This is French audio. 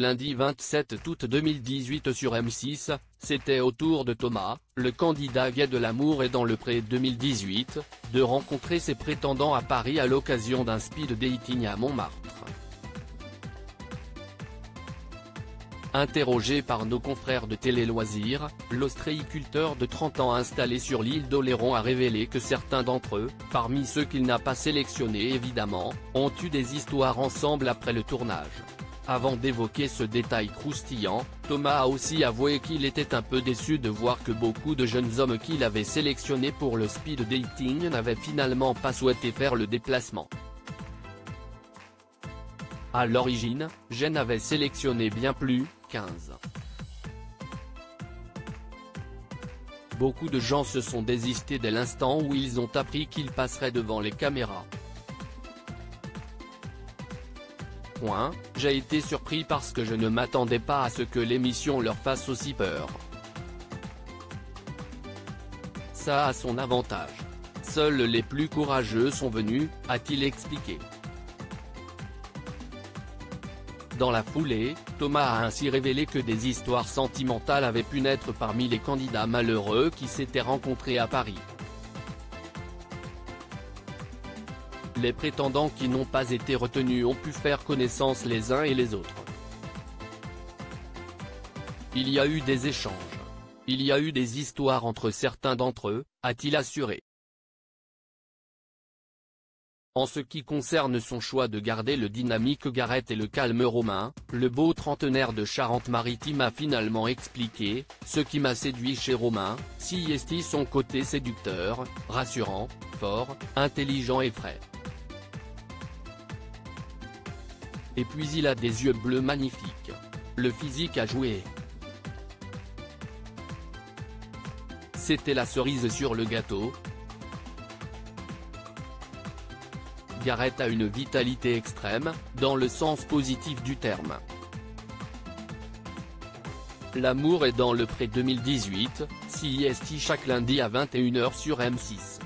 Lundi 27 août 2018 sur M6, c'était au tour de Thomas, le candidat gay de l'amour et dans le pré 2018, de rencontrer ses prétendants à Paris à l'occasion d'un speed dating à Montmartre. Interrogé par nos confrères de Télé Loisirs, l'ostréiculteur de 30 ans installé sur l'île d'Oléron a révélé que certains d'entre eux, parmi ceux qu'il n'a pas sélectionnés évidemment, ont eu des histoires ensemble après le tournage. Avant d'évoquer ce détail croustillant, Thomas a aussi avoué qu'il était un peu déçu de voir que beaucoup de jeunes hommes qu'il avait sélectionnés pour le speed dating n'avaient finalement pas souhaité faire le déplacement. À l'origine, Jen avait sélectionné bien plus, 15. Beaucoup de gens se sont désistés dès l'instant où ils ont appris qu'ils passeraient devant les caméras. J'ai été surpris parce que je ne m'attendais pas à ce que l'émission leur fasse aussi peur. Ça a son avantage. Seuls les plus courageux sont venus, a-t-il expliqué. Dans la foulée, Thomas a ainsi révélé que des histoires sentimentales avaient pu naître parmi les candidats malheureux qui s'étaient rencontrés à Paris. Les prétendants qui n'ont pas été retenus ont pu faire connaissance les uns et les autres. Il y a eu des échanges. Il y a eu des histoires entre certains d'entre eux, a-t-il assuré. En ce qui concerne son choix de garder le dynamique Gareth et le calme Romain, le beau trentenaire de Charente-Maritime a finalement expliqué, ce qui m'a séduit chez Romain, si est son côté séducteur, rassurant, fort, intelligent et frais. Et puis il a des yeux bleus magnifiques. Le physique a joué. C'était la cerise sur le gâteau. Gareth a une vitalité extrême, dans le sens positif du terme. L'amour est dans le pré 2018, CIST chaque lundi à 21h sur M6.